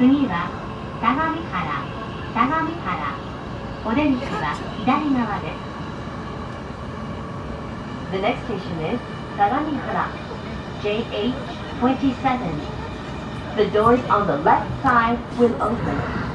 次は相模原相模原お出口は左側です The next station is Sagamihara, JH27. The doors on the left side will open.